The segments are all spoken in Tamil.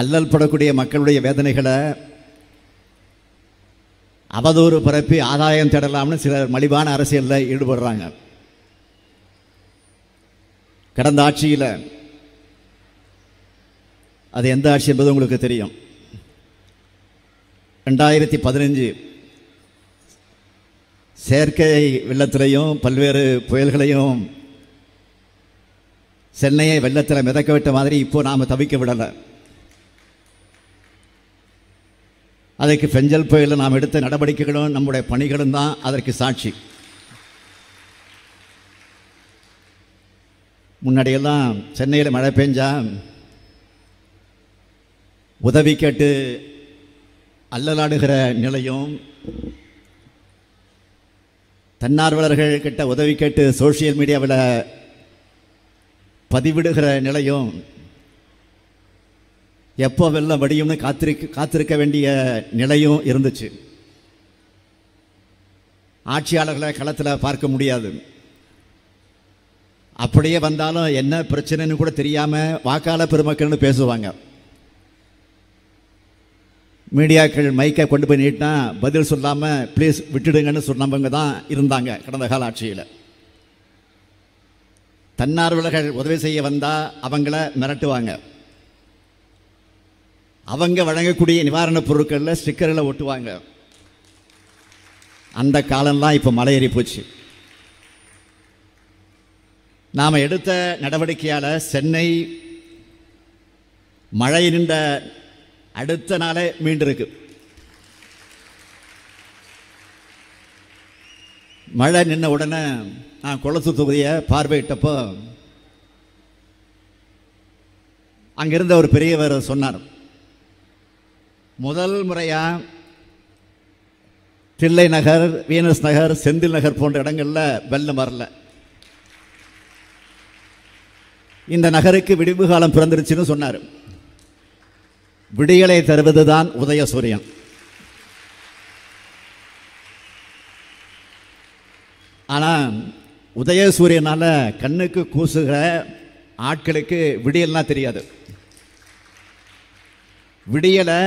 அல்லல் படக்கூடிய மக்களுடைய வேதனைகளை அவதூறு பரப்பி ஆதாயம் தேடலாம்னு சிலர் மலிவான அரசியலில் ஈடுபடுறாங்க. கடந்த ஆட்சியில் அது எந்த ஆட்சி என்பது உங்களுக்கு தெரியும். ரெண்டாயிரத்தி பதினஞ்சு செயற்கை வெள்ளத்திலையும் பல்வேறு புயல்களையும் சென்னையை வெள்ளத்தில் மிதக்க விட்ட மாதிரி இப்போ நாம் தவிக்க விடலை. அதற்கு பெஞ்சல் புயலில் நாம் எடுத்த நடவடிக்கைகளும் நம்முடைய பணிகளும் தான் அதற்கு சாட்சி. முன்னாடியெல்லாம் சென்னையில் மழை பெஞ்சா உதவி கேட்டு அல்லலாடுகிற நிலையும் தன்னார்வலர்கள் கிட்ட உதவி கேட்டு சோஷியல் மீடியாவில் பதிவிடுகிற நிலையும் எப்போ வெள்ளம் வடியும்னு காத்திருக்க காத்திருக்க வேண்டிய நிலையும் இருந்துச்சு. ஆட்சியாளர்களை களத்தில் பார்க்க முடியாது. அப்படியே வந்தாலும் என்ன பிரச்சனைன்னு கூட தெரியாமல் வாக்காள பெருமக்கள்னு பேசுவாங்க. மீடியாக்கள் மைக்கை கொண்டு போய் நீட்டினா பதில் சொல்லாமல் ப்ளீஸ் விட்டுடுங்கன்னு சொன்னவங்க தான் இருந்தாங்க கடந்த கால ஆட்சியில். தன்னார்வலர்கள் உதவி செய்ய வந்தால் அவங்கள மிரட்டுவாங்க. அவங்க வழங்கக்கூடிய நிவாரணப் பொருட்களில் ஸ்டிக்கரில் ஒட்டுவாங்க. அந்த காலம்லாம் இப்போ மலையேறி போச்சு. நாம் எடுத்த நடவடிக்கையால் சென்னை மழை நின்ற அடுத்த நாளே மீண்டிருக்கு. மழை நின்ன உடனே நான் குளத்து தொகுதியை பார்வையிட்டப்போ அங்கிருந்த ஒரு பெரியவர் சொன்னார். முதல் முறையாக தில்லை நகர் வீனஸ் நகர் செந்தில் நகர் போன்ற இடங்களில் வெள்ளம் வரல. இந்த நகருக்கு விடிவு காலம் பிறந்துருச்சுன்னு சொன்னார். விடியலை தருவது தான் உதய உதயசூரியன் ஆனால் உதயசூரியனால் கண்ணுக்கு கூசுகிற ஆட்களுக்கு விடியல்னா தெரியாது. விடியலை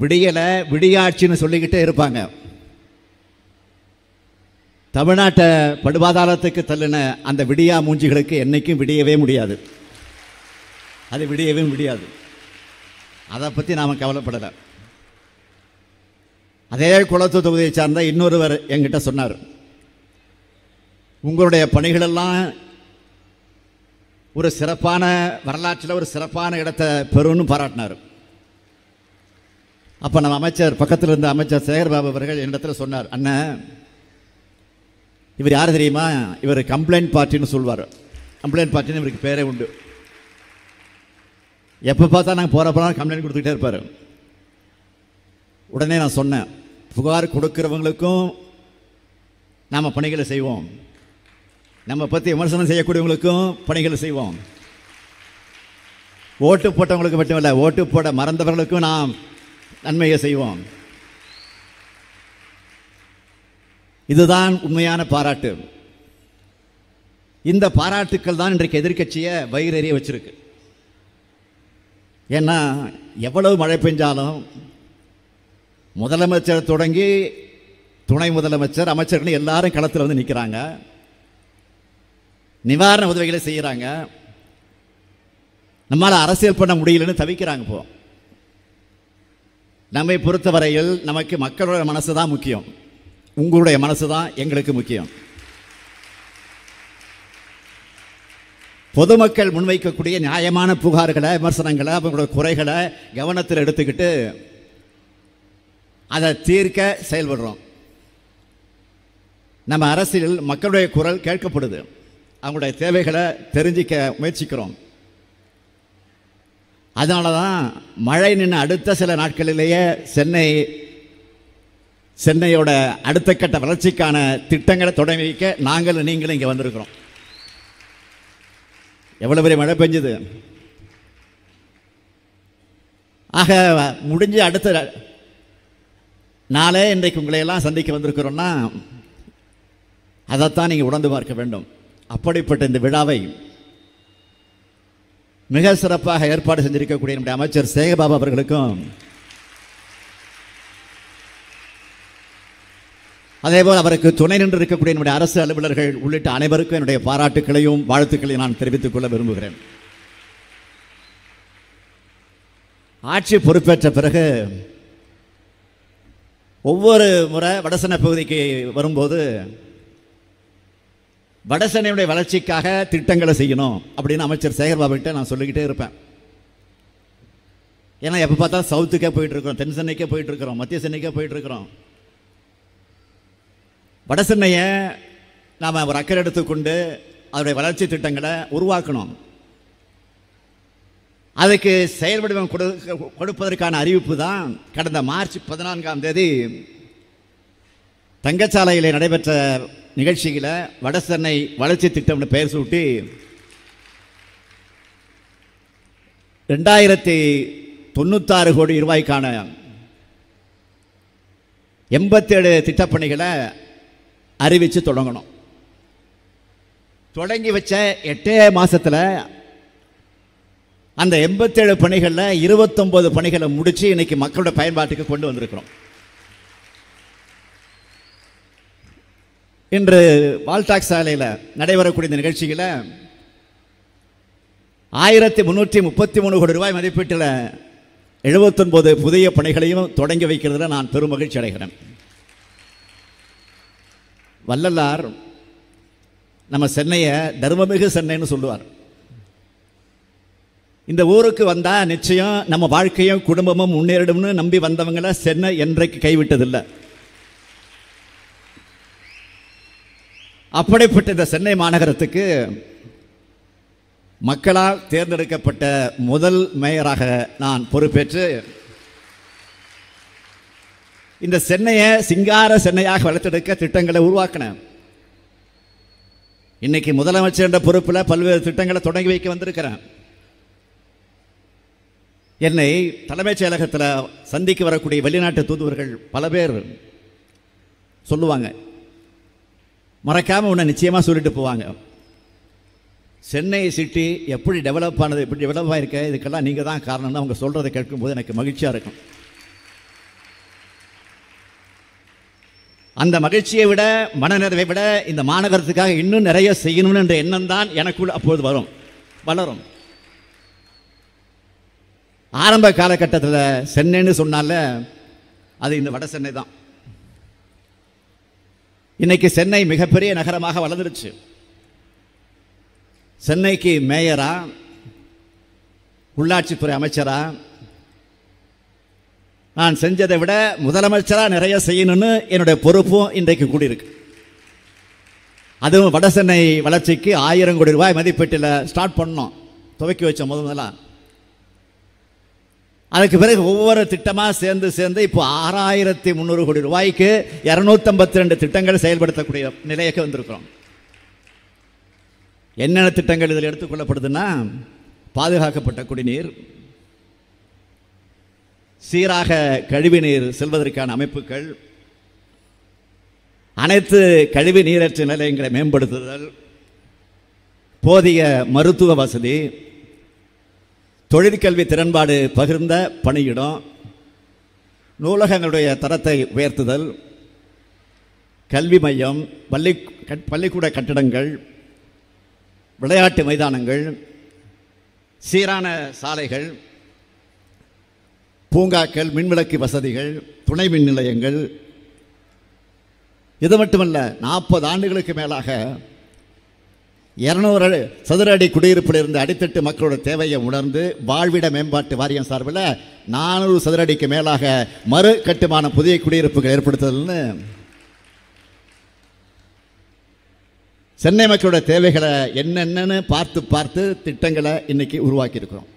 விடியலை விடியாட்சின்னு சொல்லிக்கிட்டே இருப்பாங்க. தமிழ்நாட்டை படுபாதாரத்துக்கு தள்ளின அந்த விடியா மூஞ்சிகளுக்கு என்னைக்கும் விடியவே முடியாது. அது விடியவே முடியாது. அதை பற்றி நாம் கவலைப்படலை. அதே குளத்து தொகுதியை சார்ந்த இன்னொருவர் என்கிட்ட சொன்னார். உங்களுடைய பணிகளெல்லாம் ஒரு சிறப்பான வரலாற்றில் ஒரு சிறப்பான இடத்தை பெறும்னு பாராட்டினார். அப்போ நம்ம அமைச்சர் பக்கத்தில் இருந்த அமைச்சர் சேகர்பாபு அவர்கள் என்னிடத்தில் சொன்னார் அண்ணன் இவர் யார் தெரியுமா? இவர் கம்ப்ளைண்ட் பார்ட்டின்னு சொல்வார். கம்ப்ளைண்ட் பார்ட்டின்னு இவருக்கு பேரே உண்டு. எப்போ பார்த்தா நாங்கள் போகிறப்பெல்லாம் கம்ப்ளைண்ட் கொடுத்துக்கிட்டே இருப்பார். உடனே நான் சொன்னேன் புகார் கொடுக்குறவங்களுக்கும் நாம் பணிகளை செய்வோம். நம்ம பற்றி விமர்சனம் செய்யக்கூடியவங்களுக்கும் பணிகளை செய்வோம். ஓட்டு போட்டவங்களுக்கு மட்டும் இல்லை ஓட்டு போட மறந்தவர்களுக்கும் நாம் நன்மையை செய்வோம். இதுதான் உண்மையான பாராட்டு. இந்த பாராட்டுக்கள் தான் இன்றைக்கு எதிர்க்கட்சியை வயிறறிய வச்சிருக்கு. ஏன்னா எவ்வளவு மழை பெஞ்சாலும் முதலமைச்சர் தொடங்கி துணை முதலமைச்சர் அமைச்சர்கள் எல்லாரும் களத்தில் வந்து நிற்கிறாங்க நிவாரண உதவிகளை செய்கிறாங்க நம்மளால் அரசியல் பண்ண முடியலன்னு தவிக்கிறாங்க இப்போ. நம்மை பொறுத்தவரையில் நமக்கு மக்களோட மனசு தான் முக்கியம். உங்களுடைய மனசு தான் எங்களுக்கு முக்கியம். பொதுமக்கள் முன்வைக்கக்கூடிய நியாயமான புகார்களை விமர்சனங்களை அவங்களோட குறைகளை கவனத்தில் எடுத்துக்கிட்டு அதை தீர்க்க செயல்படுறோம். நம்ம அரசியல் மக்களுடைய குரல் கேட்கப்படுது. அவங்களுடைய தேவைகளை தெரிஞ்சிக்க முயற்சிக்கிறோம். அதனால தான் மழை நின்று அடுத்த சில நாட்களிலேயே சென்னை சென்னையோட அடுத்த கட்ட வளர்ச்சிக்கான திட்டங்களை தொடங்கி வைக்க நாங்களும் நீங்களும் இங்கே வந்திருக்கிறோம். எவ்வளோ பெரிய மழை பெஞ்சுது. ஆக முடிஞ்ச அடுத்த நாளே இன்றைக்கு உங்களை எல்லாம் சந்திக்க வந்திருக்கிறோன்னா அதைத்தான் நீங்கள் உணர்ந்து பார்க்க வேண்டும். அப்படிப்பட்ட இந்த விழாவை மிக சிறப்பாக ஏற்பாடு செஞ்சிருக்கக்கூடிய நம்முடைய அமைச்சர் சேகபாபு அவர்களுக்கும். அதேபோல் அவருக்கு துணை நின்று இருக்கக்கூடிய என்னுடைய அரசு அலுவலர்கள் உள்ளிட்ட அனைவருக்கும் என்னுடைய பாராட்டுக்களையும் வாழ்த்துக்களையும் நான் தெரிவித்துக் கொள்ள விரும்புகிறேன். ஆட்சி பொறுப்பேற்ற பிறகு ஒவ்வொரு முறை வடசன பகுதிக்கு வரும்போது வடசென்னையுடைய வளர்ச்சிக்காக திட்டங்களை செய்யணும் அப்படின்னு அமைச்சர் சேகர்பாபு கிட்ட நான் சொல்லிக்கிட்டே இருப்பேன். ஏன்னா எப்போ பார்த்தா சவுத்துக்கே போயிட்டுருக்குறோம் தென் சென்னைக்கே போயிட்டு இருக்கிறோம் மத்திய சென்னைக்கே போயிட்டு இருக்கிறோம் வட சென்னையை நாம் ஒரு அக்கறை எடுத்துக்கொண்டு அதனுடைய வளர்ச்சி திட்டங்களை உருவாக்கணும். அதுக்கு செயல் வடிவம் கொடு கொடுப்பதற்கான அறிவிப்பு தான் கடந்த மார்ச் பதினான்காம் தேதி தங்கச்சாலையில் நடைபெற்ற நிகழ்ச்சியில் வடசென்னை வளர்ச்சி திட்டம்னு பெயர் சூட்டி ரெண்டாயிரத்தி தொண்ணூத்தாறு கோடி ரூபாய்க்கான எண்பத்தேழு திட்டப்பணிகளை அறிவித்து தொடங்கணும். தொடங்கி வச்ச எட்டே மாதத்தில் அந்த எண்பத்தேழு பணிகளில் இருபத்தொன்பது பணிகளை முடிச்சு இன்றைக்கி மக்களோட பயன்பாட்டுக்கு கொண்டு வந்திருக்கிறோம். இன்று வால்டாக் சாலையில் நடைபெறக்கூடிய இந்த நிகழ்ச்சியில் ஆயிரத்தி முந்நூற்றி முப்பத்தி மூணு கோடி ரூபாய் மதிப்பீட்டில் எழுபத்தொன்பது புதிய பணிகளையும் தொடங்கி வைக்கிறதுல நான் பெரும் மகிழ்ச்சி அடைகிறேன். வள்ளலார் நம்ம சென்னையை தர்மமிகு சென்னைன்னு சொல்லுவார். இந்த ஊருக்கு வந்தால் நிச்சயம் நம்ம வாழ்க்கையும் குடும்பமும் முன்னேறிடும்னு நம்பி வந்தவங்கள சென்னை என்றைக்கு கைவிட்டதில்லை. அப்படிப்பட்ட இந்த சென்னை மாநகரத்துக்கு மக்களால் தேர்ந்தெடுக்கப்பட்ட முதல் மேயராக நான் பொறுப்பேற்று இந்த சென்னையை சிங்கார சென்னையாக வளர்த்தெடுக்க திட்டங்களை உருவாக்கினேன். இன்னைக்கு முதலமைச்சர் என்ற பொறுப்பில் பல்வேறு திட்டங்களை தொடங்கி வைக்க வந்திருக்கிறேன். என்னை தலைமைச் செயலகத்தில் சந்திக்க வரக்கூடிய வெளிநாட்டு தூதுவர்கள் பல பேர் சொல்லுவாங்க மறக்காம உன்னை நிச்சயமாக சொல்லிட்டு போவாங்க. சென்னை சிட்டி எப்படி டெவலப் ஆனது எப்படி டெவலப் ஆயிருக்க இதுக்கெல்லாம் நீங்கள் தான் காரணம்னு அவங்க சொல்கிறத கேட்கும்போது எனக்கு மகிழ்ச்சியாக இருக்கும். அந்த மகிழ்ச்சியை விட மனநிறைவை விட இந்த மாநகரத்துக்காக இன்னும் நிறைய செய்யணும்னு என்ற எண்ணம் தான் எனக்குள் அப்போது வரும். வளரும். ஆரம்ப காலகட்டத்தில் சென்னைன்னு சொன்னால அது இந்த வட சென்னை தான். இன்னைக்கு சென்னை மிகப்பெரிய நகரமாக வளர்ந்துருச்சு சென்னைக்கு மேயரா உள்ளாட்சித்துறை அமைச்சரா நான் செஞ்சதை விட முதலமைச்சராக நிறைய செய்யணும்னு என்னுடைய பொறுப்பும் இன்றைக்கு கூடியிருக்கு. அதுவும் வட சென்னை வளர்ச்சிக்கு ஆயிரம் கோடி ரூபாய் மதிப்பீட்டில் ஸ்டார்ட் பண்ணோம். துவக்கி வச்ச முதல் முதலாக அதுக்கு பிறகு ஒவ்வொரு திட்டமாக சேர்ந்து சேர்ந்து இப்போ ஆறாயிரத்தி முந்நூறு கோடி ரூபாய்க்கு இரநூத்தம்பத்தி ரெண்டு திட்டங்கள் செயல்படுத்தக்கூடிய நிலையக்கு வந்திருக்கிறோம். என்னென்ன திட்டங்கள் இதில் எடுத்துக்கொள்ளப்படுதுன்னா பாதுகாக்கப்பட்ட குடிநீர் சீராக கழிவுநீர் செல்வதற்கான அமைப்புகள் அனைத்து கழிவு நீரற்ற நிலையங்களை மேம்படுத்துதல் போதிய மருத்துவ வசதி தொழிற்கல்வி திறன்பாடு பகிர்ந்த பணியிடம் நூலகங்களுடைய தரத்தை உயர்த்துதல் கல்வி மையம் பள்ளி கட்- பள்ளிக்கூட கட்டிடங்கள் விளையாட்டு மைதானங்கள் சீரான சாலைகள் பூங்காக்கள் மின்விளக்கு வசதிகள் துணை மின் நிலையங்கள். இது மட்டுமல்ல நாற்பது ஆண்டுகளுக்கு மேலாக இரநூறு சதுர அடி குடியிருப்பில் இருந்து அடித்தட்டு மக்களோட தேவையை உணர்ந்து வாழ்விட மேம்பாட்டு வாரியம் சார்பில் நானூறு சதுர அடிக்கு மேலாக மறு கட்டுமான புதிய குடியிருப்புகள் ஏற்படுத்துதல்னு சென்னை மக்களோட தேவைகளை என்னென்னன்னு பார்த்து பார்த்து திட்டங்களை இன்னைக்கு உருவாக்கியிருக்கிறோம்.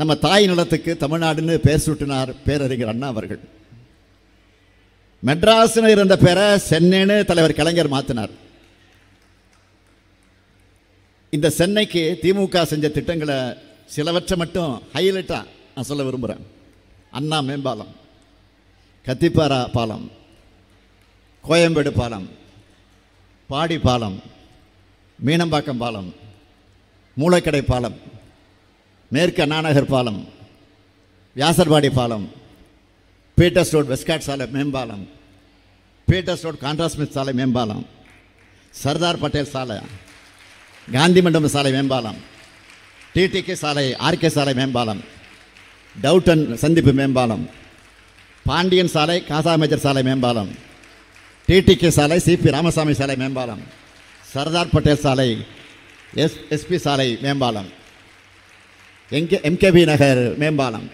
நம்ம தாய் நிலத்துக்கு தமிழ்நாடுன்னு பேர் சுட்டினார் பேரறிஞர் அண்ணா அவர்கள். மெட்ராஸ்னு இருந்த பேரை சென்னைன்னு தலைவர் கலைஞர் மாத்தினார். இந்த சென்னைக்கு திமுக செஞ்ச திட்டங்களை சிலவற்றை மட்டும் ஹைலைட்டாக நான் சொல்ல விரும்புகிறேன் அண்ணா மேம்பாலம் கத்திப்பாரா பாலம் கோயம்பேடு பாலம் பாடி பாலம் மீனம்பாக்கம் பாலம் மூளைக்கடை பாலம் மேற்கு அண்ணாநகர் பாலம் வியாசர்பாடி பாலம் பீட்டர்ஸ் ரோட் வெஸ்காட் சாலை மேம்பாலம் பீட்டர்ஸ் ரோட் கான்ட்ராஸ்மித் சாலை மேம்பாலம் சர்தார் பட்டேல் சாலை காந்தி மண்டபம் சாலை மேம்பாலம் டிடிகே சாலை ஆர்கே சாலை மேம்பாலம் டவுட்டன் சந்திப்பு மேம்பாலம் பாண்டியன் சாலை காசா மேஜர் சாலை மேம்பாலம் டிடிகே சாலை சிபி ராமசாமி சாலை மேம்பாலம் சர்தார் பட்டேல் சாலை எஸ் எஸ்பி சாலை மேம்பாலம் எங்கே எம்கேபி நகர் மேம்பாலம்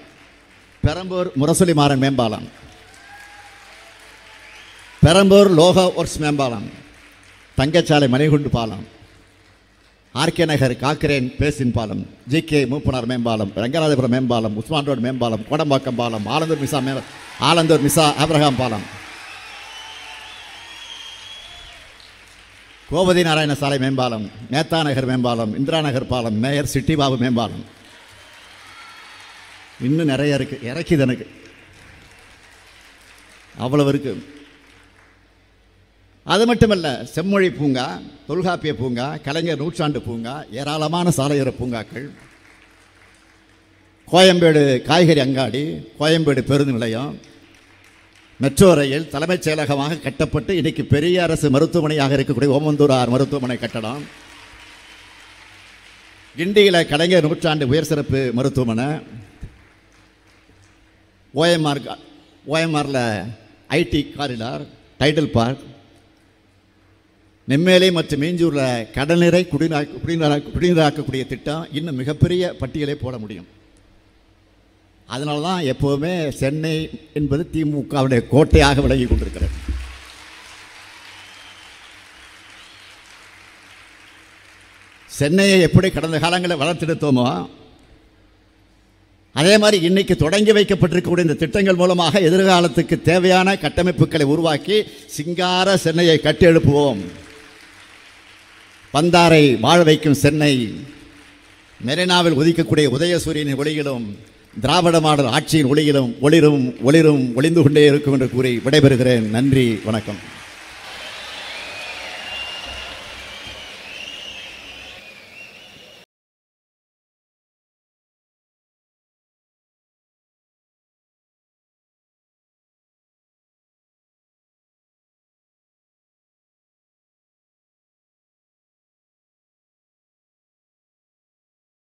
பெரம்பூர் முரசொலி மாறன் மேம்பாலம் பெரம்பூர் லோகா ஒர்க்ஸ் மேம்பாலம் தங்கச்சாலை மணிகுண்டு பாலம் R K Nagar Cochrane basin பாலம் ஜி கே மூப்பனார் மேம்பாலம் ரங்கராஜபுரம் மேம்பாலம் உஸ்மான் ரோடு மேம்பாலம் கோடம்பாக்கம் பாலம் ஆலந்தூர் மிசா மே ஆலந்தூர் மிசா ஆபிரகாம் பாலம். கோபதி நாராயண சாலை மேம்பாலம் நேதா நகர் மேம்பாலம் இந்திரா நகர் பாலம் மேயர் சிட்டி பாபு மேம்பாலம். இன்னும் நிறைய இருக்குது இறக்கிது எனக்கு. அவ்வளவு இருக்குது அது மட்டுமல்ல செம்மொழி பூங்கா தொல்காப்பிய பூங்கா கலைஞர் நூற்றாண்டு பூங்கா ஏராளமான சாலையோர பூங்காக்கள். கோயம்பேடு காய்கறி அங்காடி கோயம்பேடு பேருந்து நிலையம் மெட்ரோ ரயில் தலைமைச் செயலகமாக கட்டப்பட்டு இன்னைக்கு பெரிய அரசு மருத்துவமனையாக இருக்கக்கூடிய ஓமந்தூரார் மருத்துவமனை கட்டடம். கிண்டியில் கலைஞர் நூற்றாண்டு உயர் சிறப்பு மருத்துவமனை. OMR ஓஎம்ஆரில் IT corridor Tidel park Nemmeli மற்றும் மீஞ்சூரில் கடல்நீரை குடிநா குடிநீரா குடிநீராக்கக்கூடிய திட்டம் இன்னும் மிகப்பெரிய பட்டியலை போட முடியும். அதனால தான் எப்போவுமே சென்னை என்பது திமுகவுடைய கோட்டையாக விளங்கி கொண்டிருக்கிறது. சென்னையை எப்படி கடந்த காலங்களில் வளர்த்தெடுத்தோமோ அதே மாதிரி இன்னைக்கு தொடங்கி வைக்கப்பட்டிருக்கக்கூடிய இந்த திட்டங்கள் மூலமாக எதிர்காலத்துக்கு தேவையான கட்டமைப்புகளை உருவாக்கி சிங்கார சென்னையை கட்டி எழுப்புவோம். பந்தாரை வாழ வைக்கும் சென்னை மெரினாவில் உதிக்கக்கூடிய உதயசூரியனின் ஒளியிலும் திராவிட மாடல் ஆட்சியின் ஒளியிலும் ஒளிரும் ஒளிரும் ஒளிந்து கொண்டே இருக்கும் என்று கூறி விடைபெறுகிறேன். நன்றி வணக்கம்.